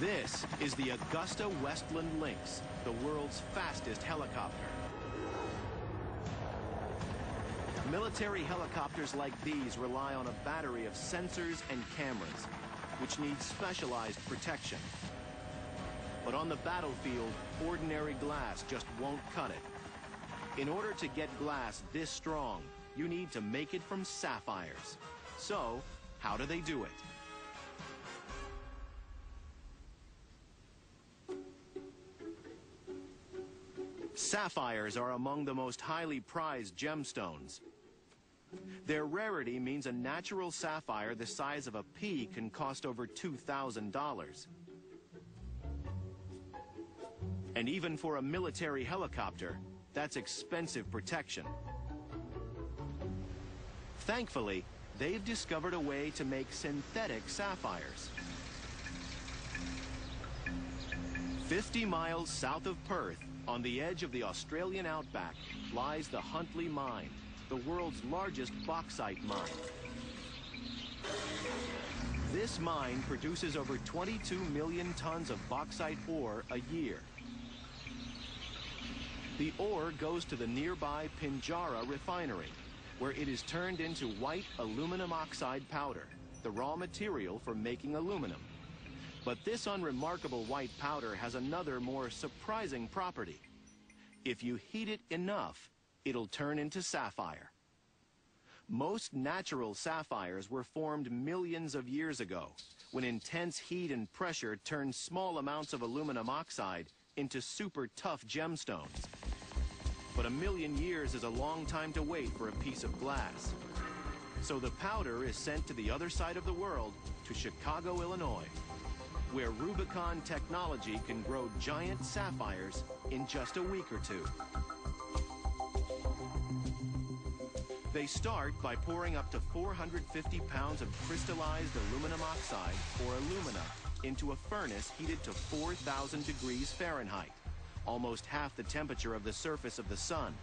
This is the Augusta Westland Lynx, the world's fastest helicopter. Military helicopters like these rely on a battery of sensors and cameras, which need specialized protection. But on the battlefield, ordinary glass just won't cut it. In order to get glass this strong, you need to make it from sapphires. So, how do they do it? Sapphires are among the most highly prized gemstones. Their rarity means a natural sapphire the size of a pea can cost over $2,000. And even for a military helicopter, that's expensive protection. Thankfully, they've discovered a way to make synthetic sapphires. 50 miles south of Perth, on the edge of the Australian outback, lies the Huntly Mine, the world's largest bauxite mine. This mine produces over 22 million tons of bauxite ore a year. The ore goes to the nearby Pinjarra refinery, where it is turned into white aluminum oxide powder, the raw material for making aluminum. But this unremarkable white powder has another more surprising property. If you heat it enough, it'll turn into sapphire. Most natural sapphires were formed millions of years ago, when intense heat and pressure turned small amounts of aluminum oxide into super tough gemstones. But a million years is a long time to wait for a piece of glass. So the powder is sent to the other side of the world, to Chicago, Illinois, where Rubicon technology can grow giant sapphires in just a week or two. They start by pouring up to 450 pounds of crystallized aluminum oxide, or alumina, into a furnace heated to 4,000 degrees Fahrenheit, almost half the temperature of the surface of the sun.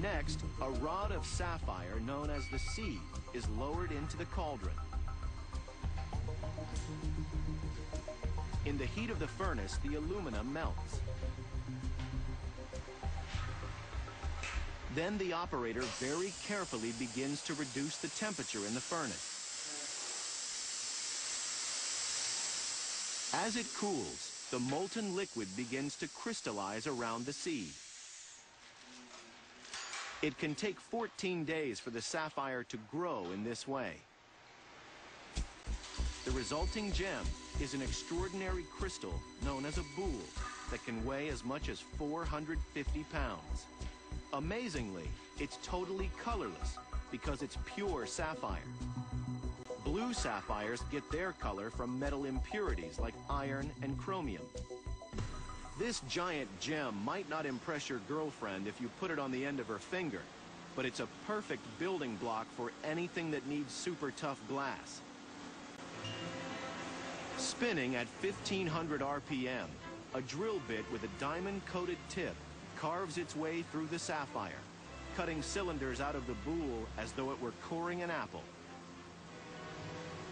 Next, a rod of sapphire known as the seed is lowered into the cauldron. In the heat of the furnace, the aluminum melts. Then the operator very carefully begins to reduce the temperature in the furnace. As it cools, the molten liquid begins to crystallize around the seed. It can take 14 days for the sapphire to grow in this way. The resulting gem is an extraordinary crystal known as a boule that can weigh as much as 450 pounds. Amazingly, it's totally colorless because it's pure sapphire. Blue sapphires get their color from metal impurities like iron and chromium. This giant gem might not impress your girlfriend if you put it on the end of her finger, but it's a perfect building block for anything that needs super tough glass. Spinning at 1500 RPM, a drill bit with a diamond-coated tip carves its way through the sapphire, cutting cylinders out of the boule as though it were coring an apple.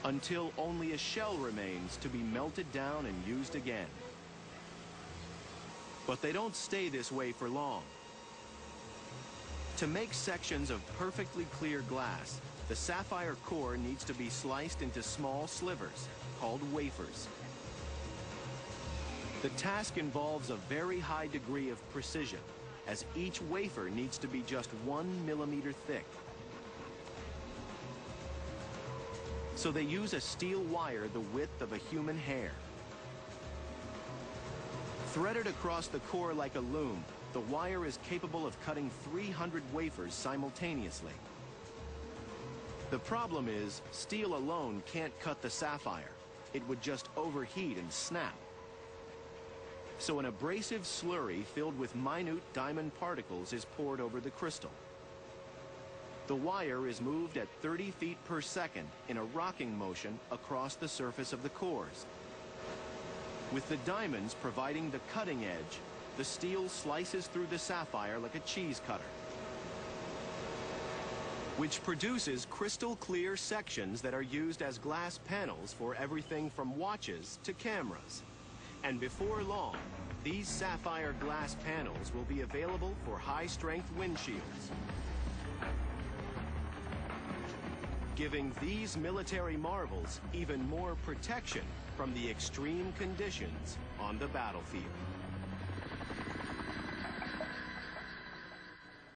Until only a shell remains to be melted down and used again. But they don't stay this way for long. To make sections of perfectly clear glass, the sapphire core needs to be sliced into small slivers, called wafers. The task involves a very high degree of precision, as each wafer needs to be just one millimeter thick. So they use a steel wire the width of a human hair. Threaded across the core like a loom, the wire is capable of cutting 300 wafers simultaneously. The problem is, steel alone can't cut the sapphire. It would just overheat and snap. So an abrasive slurry filled with minute diamond particles is poured over the crystal. The wire is moved at 30 feet per second in a rocking motion across the surface of the cores. With the diamonds providing the cutting edge, the steel slices through the sapphire like a cheese cutter. Which produces crystal clear sections that are used as glass panels for everything from watches to cameras. And before long, these sapphire glass panels will be available for high-strength windshields. Giving these military marvels even more protection from the extreme conditions on the battlefield.